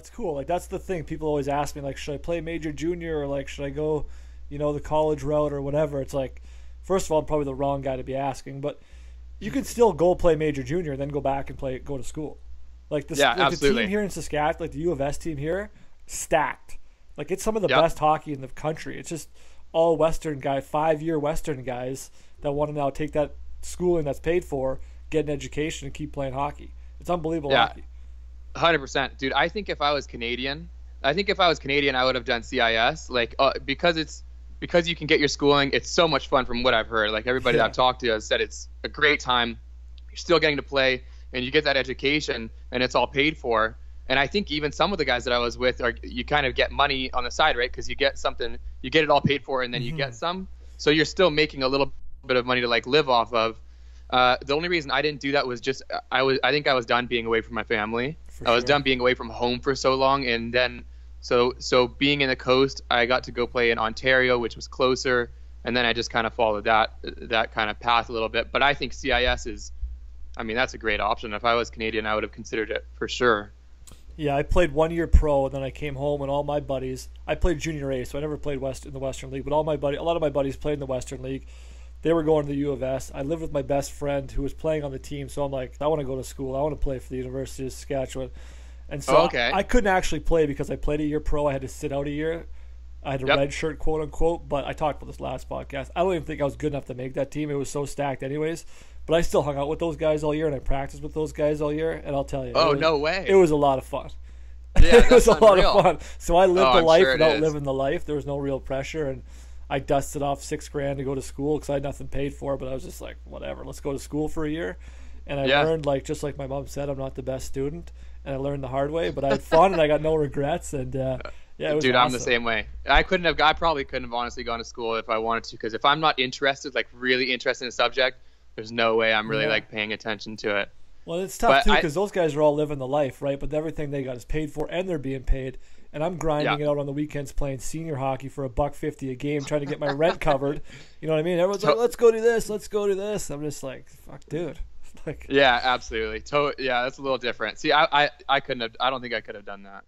That's cool. Like that's the thing. People always ask me like, should I play major junior or like should I go, you know, the college route or whatever. It's like, first of all, I'm probably the wrong guy to be asking, but you can still go play major junior and then go back and play go to school. Like the, Yeah, like the team here in Saskatchewan, like the U of S team here, stacked. Like it's some of the Yep. best hockey in the country. It's just all Western guy, five year Western guys that want to now take that schooling that's paid for, get an education, and keep playing hockey. It's unbelievable Yeah. hockey. Hundred percent, dude. I think if I was Canadian, I think if I was Canadian, I would have done CIS, like uh, because it's because you can get your schooling. It's so much fun from what I've heard. Like everybody that I've talked to has said it's a great time. You're still getting to play, and you get that education, and it's all paid for. And I think even some of the guys that I was with are you kind of get money on the side, right? Because you get something, you get it all paid for, and then you get some. So you're still making a little bit of money to like live off of. Uh, the only reason I didn't do that was just I was I think I was done being away from my family. For I was sure. done being away from home for so long, and then so so being in the coast, I got to go play in Ontario, which was closer, and then I just kind of followed that that kind of path a little bit. But I think CIS is, I mean, that's a great option. If I was Canadian, I would have considered it for sure. Yeah, I played one year pro, and then I came home, and all my buddies. I played junior A, so I never played West in the Western League. But all my buddy, a lot of my buddies played in the Western League. They were going to the U of S. I lived with my best friend who was playing on the team, so I'm like, I want to go to school. I want to play for the University of Saskatchewan. And so Oh, okay. I, couldn't actually play because I played a year pro. I had to sit out a year. I had a Yep. red shirt, quote unquote. But I talked about this last podcast. I don't even think I was good enough to make that team. It was so stacked, anyways. But I still hung out with those guys all year, and I practiced with those guys all year. And I'll tell you, Oh was- no way! it was a lot of fun. Yeah, it was a lot of fun. So I lived Oh, the I'm life sure without is. living the life. There was no real pressure, and I dusted off six grand to go to school because I had nothing paid for. But I was just like, whatever, let's go to school for a year. And I Yeah. learned, like just like my mom said, I'm not the best student, and I learned the hard way. But I had fun, and I got no regrets. And uh, yeah, it was Dude, I'm the same way. I couldn't have. I probably couldn't have honestly gone to school if I wanted to, because if I'm not interested, like really interested in a subject, there's no way I'm really Yeah. like paying attention to it. Well, it's tough But too because those guys are all living the life, right? But everything they got is paid for, and they're being paid. And I'm grinding Yeah. it out on the weekends playing senior hockey for a buck fifty a game, trying to get my rent covered. You know what I mean? Everyone's like, "Let's go do this, let's go do this." I'm just like, "Fuck, dude!" Like, Yeah, absolutely. To- yeah, that's a little different. See, I, I, I couldn't have. I don't think I could have done that.